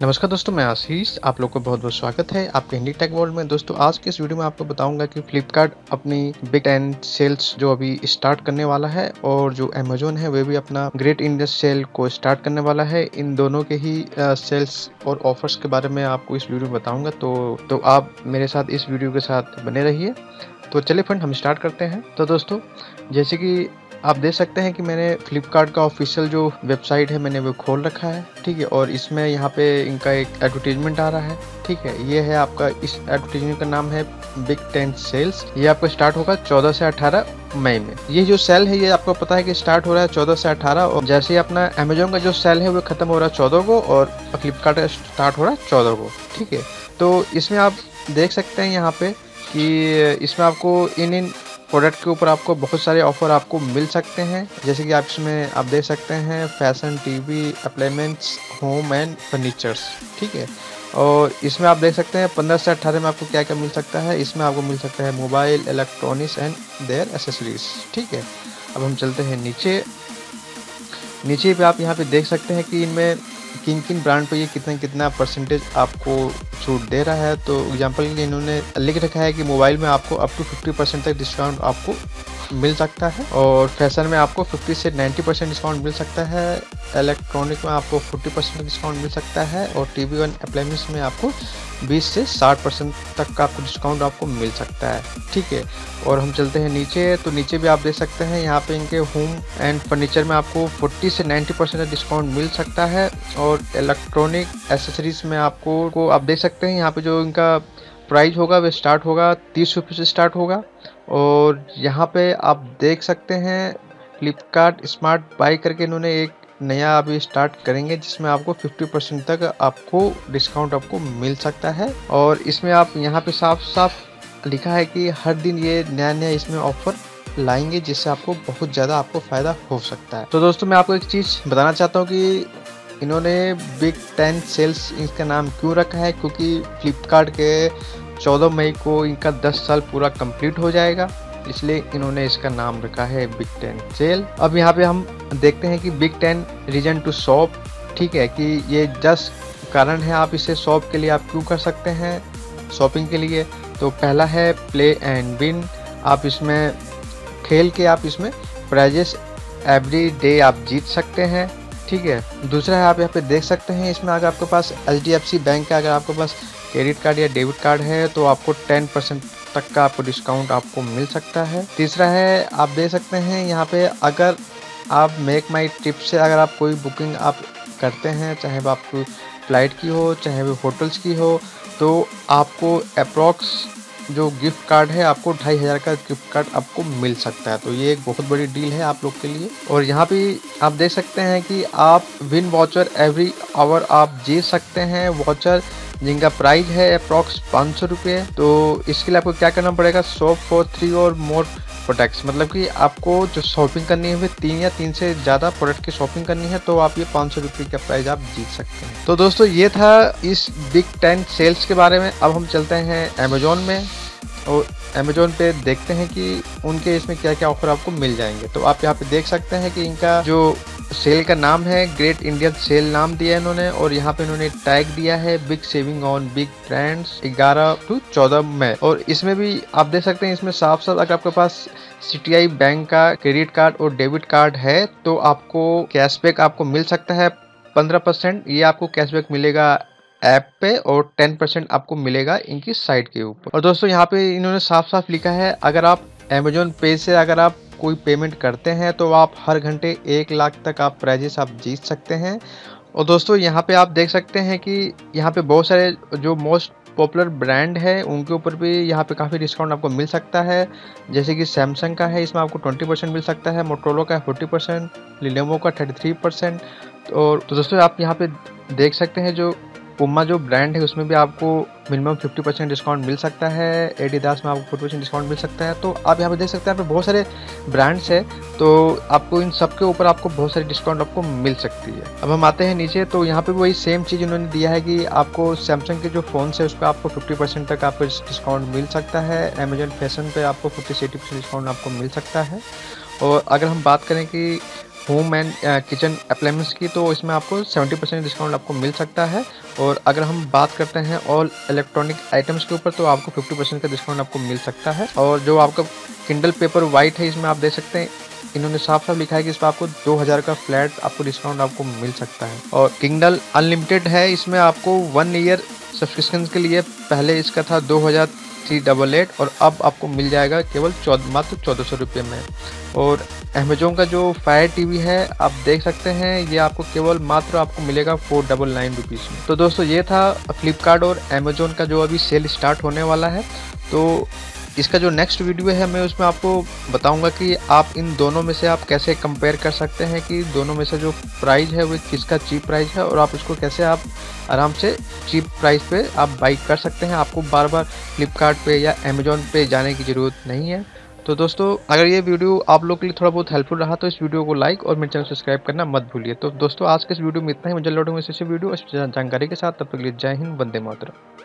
नमस्कार दोस्तों, मैं आशीष। आप लोग को बहुत बहुत स्वागत है आपके हिंदी टेक वर्ल्ड में। दोस्तों, आज के इस वीडियो में आपको बताऊँगा कि फ्लिपकार्ट अपनी बिग टेन सेल्स जो अभी स्टार्ट करने वाला है और जो अमेजोन है, वे भी अपना ग्रेट इंडियन सेल को स्टार्ट करने वाला है। इन दोनों के ही सेल्स और ऑफर्स के बारे में आपको इस वीडियो में बताऊँगा। तो तो आप मेरे साथ इस वीडियो के साथ बने रहिए। तो चलिए फ्रेंड हम स्टार्ट करते हैं। तो दोस्तों, जैसे कि आप देख सकते हैं कि मैंने फ्लिपकार्ट का ऑफिशियल जो वेबसाइट है, मैंने वो खोल रखा है, ठीक है? और इसमें यहाँ पे इनका एक एडवर्टीजमेंट आ रहा है, ठीक है? ये है आपका, इस एडवर्टीजमेंट का नाम है बिग टेन सेल्स ये आपका स्टार्ट होगा 14 से 18 मई में। ये जो सेल है, ये आपको पता है कि स्टार्ट हो रहा है 14 से 18 और जैसे ही अपना अमेजोन का जो सेल है, वो खत्म हो रहा है चौदह को, और फ्लिपकार्ट का स्टार्ट हो रहा है चौदह को, ठीक है? तो इसमें आप देख सकते हैं यहाँ पे कि इसमें आपको इन इन प्रोडक्ट के ऊपर आपको बहुत सारे ऑफ़र आपको मिल सकते हैं। जैसे कि आप इसमें आप देख सकते हैं fashion, TV, appliances, home and furnitures, ठीक है? और इसमें आप देख सकते हैं पंद्रह से अट्ठारह में आपको क्या क्या मिल सकता है। इसमें आपको मिल सकता है mobile, electronics and their accessories, ठीक है? अब हम चलते हैं नीचे। नीचे पे आप यहाँ पे देख सकते हैं कि इनमें किन किन ब्रांड पर ये कितना कितना परसेंटेज आपको छूट दे रहा है? तो एग्जांपल के लिए इन्होंने लिख रखा है कि मोबाइल में आपको अप टू 50 परसेंट तक डिस्काउंट आपको मिल सकता है और फ़ैशन में आपको 50 से 90 परसेंट डिस्काउंट मिल सकता है इलेक्ट्रॉनिक में आपको 40 परसेंट डिस्काउंट मिल सकता है और टी वी वन अप्लायंस में आपको 20 से 60 परसेंट तक का आपको डिस्काउंट आपको मिल सकता है। ठीक है? और हम चलते हैं नीचे तो नीचे भी आप देख सकते हैं, यहाँ पे इनके होम एंड फर्नीचर में आपको 40 से 90 परसेंट डिस्काउंट मिल सकता है और इलेक्ट्रॉनिक एसेसरीज में आपको, को आप देख सकते हैं, यहाँ पे जो इनका प्राइस होगा वह स्टार्ट होगा, तीस रुपये से स्टार्ट होगा। और यहाँ पे आप देख सकते हैं फ्लिपकार्ट स्मार्ट बाई करके इन्होंने एक नया अभी स्टार्ट करेंगे, जिसमें आपको 50 परसेंट तक आपको डिस्काउंट आपको मिल सकता है। और इसमें आप यहाँ पे साफ़ साफ़ लिखा है कि हर दिन ये नया नया इसमें ऑफ़र लाएँगे, जिससे आपको बहुत ज़्यादा आपको फ़ायदा हो सकता है। तो दोस्तों, मैं आपको एक चीज़ बताना चाहता हूँ कि इन्होंने बिग टेन सेल्स इसका नाम क्यों रखा है? क्योंकि फ्लिपकार्ट के 14 मई को इनका 10 साल पूरा कंप्लीट हो जाएगा, इसलिए इन्होंने इसका नाम रखा है बिग टेन सेल अब यहाँ पे हम देखते हैं कि big ten reason to shop ठीक है कि ये जस्ट कारण है आप इसे शॉप के लिए आप क्यों कर सकते हैं शॉपिंग के लिए? तो पहला है प्ले एंड विन आप इसमें खेल के आप इसमें प्राइजेस एवरी डे आप जीत सकते हैं। ठीक है। दूसरा है, आप यहाँ पे देख सकते हैं, इसमें अगर आपके पास H D F C bank का अगर आपके पास क्रेडिट कार्ड या डेबिट कार्ड है तो आपको 10 परसेंट तक का आपको डिस्काउंट आपको मिल सकता है। तीसरा है, आप देख सकते हैं, यहाँ पे अगर आप मेक माई ट्रिप से अगर आप कोई बुकिंग आप करते हैं, चाहे वो आपको फ़्लाइट की हो, चाहे वो होटल्स की हो तो आपको अप्रॉक्स जो गिफ्ट कार्ड है, आपको ढाई हज़ार का गिफ्ट कार्ड आपको मिल सकता है। तो ये एक बहुत बड़ी डील है आप लोग के लिए। और यहाँ पे आप देख सकते हैं कि आप विन वॉचर एवरी आवर आप जीत सकते हैं। वॉचर जिनका प्राइस है अप्रॉक्स पाँच सौ रुपये तो इसके लिए आपको क्या करना पड़ेगा? शॉप फॉर थ्री और मोर प्रोडक्ट्स मतलब कि आपको जो शॉपिंग करनी है तीन या तीन से ज़्यादा प्रोडक्ट की शॉपिंग करनी है तो आप ये पाँच सौ रुपये का प्राइस आप जीत सकते हैं। तो दोस्तों, ये था इस बिग टेन सेल्स के बारे में। अब हम चलते हैं अमेजोन में, और अमेजोन पे देखते हैं कि उनके इसमें क्या क्या ऑफ़र आपको मिल जाएँगे। तो आप यहाँ पे देख सकते हैं कि इनका जो सेल का नाम है ग्रेट इंडियन सेल नाम दिया है इन्होंने, और यहाँ पे इन्होंने टैग दिया है big saving on big brands 11 to 14 में और इसमें भी आप देख सकते हैं, इसमें साफ़ साफ़ अगर आपके पास सी बैंक का क्रेडिट कार्ड और डेबिट कार्ड है तो आपको कैशबैक आपको मिल सकता है, पंद्रह परसेंट ये आपको कैशबैक मिलेगा ऐप पे और टेन परसेंट आपको मिलेगा इनकी साइट के ऊपर। और दोस्तों, यहाँ पे इन्होंने साफ़ साफ़ लिखा है, अगर आप अमेजोन पे से अगर आप कोई पेमेंट करते हैं तो आप हर घंटे एक लाख तक आप प्राइजेस आप जीत सकते हैं। और दोस्तों, यहाँ पे आप देख सकते हैं कि यहाँ पे बहुत सारे जो मोस्ट पॉपुलर ब्रांड है, उनके ऊपर भी यहाँ पे काफ़ी डिस्काउंट आपको मिल सकता है। जैसे कि सैमसंग का है, इसमें आपको 20 परसेंट मिल सकता है मोटरोलो का 40 परसेंट लिनोवो का 33 परसेंट और तो दोस्तों, आप यहाँ पे देख सकते हैं जो पुमा जो ब्रांड है, उसमें भी आपको मिनिमम 50 परसेंट डिस्काउंट मिल सकता है। एडिदास में आपको 40 परसेंट डिस्काउंट मिल सकता है। तो आप यहाँ पे देख सकते हैं, यहाँ पे बहुत सारे ब्रांड्स है। तो आपको इन सब के ऊपर आपको बहुत सारी डिस्काउंट आपको मिल सकती है। अब हम आते हैं नीचे तो यहाँ पे वही सेम चीज़ उन्होंने दिया है कि आपको सैमसंग के जो फ़ोन है, उस पर आपको फिफ्टी तक आपको डिस्काउंट मिल सकता है। अमेजन फ़ैशन पर आपको फिफ्टी से डिस्काउंट आपको मिल सकता है। और अगर हम बात करें कि होम एंड किचन अप्लायंस की तो इसमें आपको 70 परसेंट डिस्काउंट आपको मिल सकता है। और अगर हम बात करते हैं ऑल इलेक्ट्रॉनिक आइटम्स के ऊपर तो आपको 50 परसेंट का डिस्काउंट आपको मिल सकता है। और जो आपका किंडल पेपर वाइट है, इसमें आप देख सकते हैं, इन्होंने साफ़ साफ़ लिखा है कि इस पर आपको 2000 का फ्लैट आपको डिस्काउंट आपको मिल सकता है। और किंगडल अनलिमिटेड है, इसमें आपको वन ईयर सब्सक्रिप्शन के लिए, पहले इसका था दो हज़ार थ्री डबल एट और अब आपको मिल जाएगा केवल चौदह मात्र चौदह सौ रुपये में। और अमेजोन का जो फायर टीवी है, आप देख सकते हैं, ये आपको केवल मात्र आपको मिलेगा फोर डबल नाइन रुपीज़ में। तो दोस्तों, ये था फ्लिपकार्ट और अमेजोन का जो अभी सेल स्टार्ट होने वाला है तो इसका जो नेक्स्ट वीडियो है, मैं उसमें आपको बताऊँगा कि आप इन दोनों में से आप कैसे कंपेयर कर सकते हैं कि दोनों में से जो प्राइस है, वो किसका चीप प्राइस है और आप उसको कैसे आप आराम से चीप प्राइस पे आप बाई कर सकते हैं। आपको बार बार फ्लिपकार्ट या अमेजोन पे जाने की ज़रूरत नहीं है। तो दोस्तों, अगर ये वीडियो आप लोग के लिए थोड़ा बहुत हेल्पफुल रहा तो इस वीडियो को लाइक और मेरे चैनल सब्सक्राइब करना मत भूलिए। तो दोस्तों, आज के इस वीडियो में इतना ही। मुझे लौटूँगा इसी वीडियो इस जानकारी के साथ। तब तक लिए जय हिंद, वंदे मातरम।